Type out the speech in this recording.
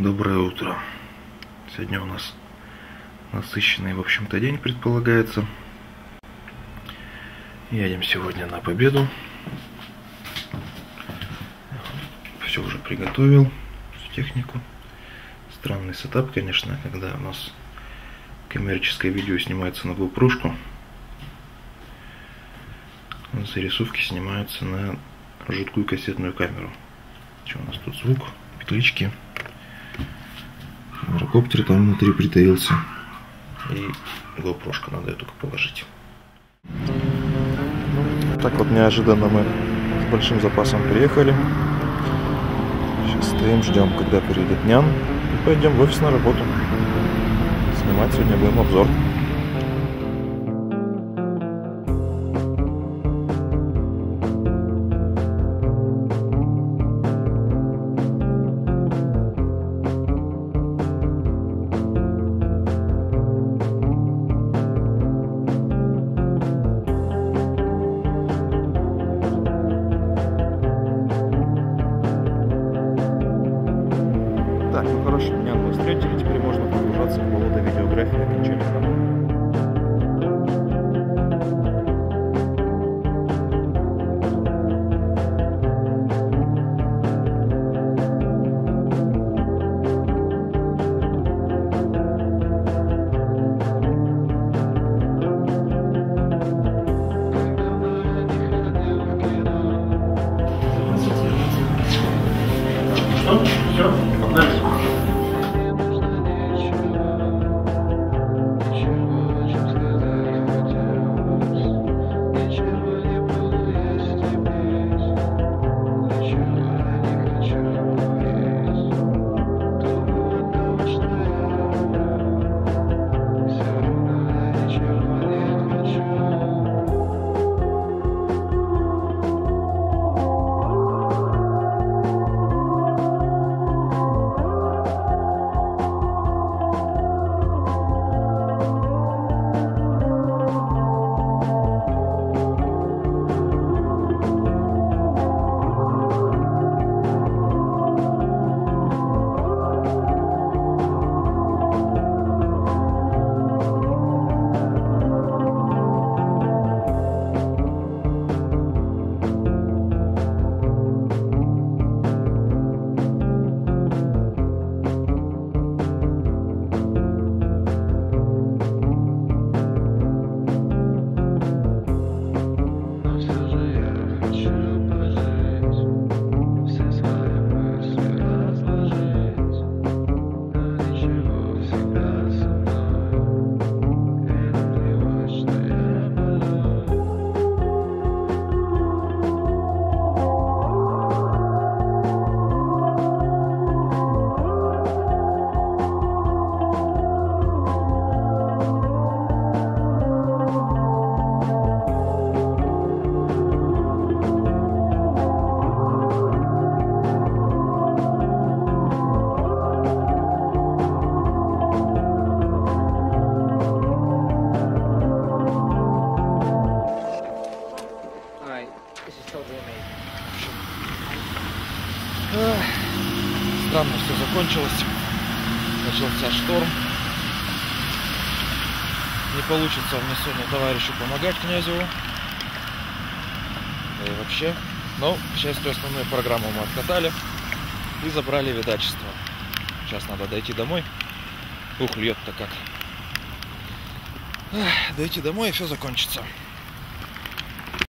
Доброе утро. Сегодня у нас насыщенный, в общем-то, день предполагается. Едем сегодня на победу. Все уже приготовил, всю технику. Странный сетап, конечно, когда у нас коммерческое видео снимается на GoPro. Зарисовки снимаются на жуткую кассетную камеру. Что у нас тут звук? Петлички. Квадрокоптер там внутри притаился. И GoPro надо ее только положить. Так вот неожиданно мы с большим запасом приехали. Сейчас стоим, ждем, когда приедет нян. И пойдем в офис на работу. Снимать сегодня будем обзор. Ну хорошо, меня мы встретили, теперь можно погружаться в болото видеографии окончательно. Что? Все? Погнали. Странно все закончилось. Начался шторм. Не получится мне сегодня товарищу помогать князеву. И вообще. Но, к счастью, основную программу мы откатали и забрали видачество. Сейчас надо дойти домой. Ух, льет-то как. Дойти домой и все закончится.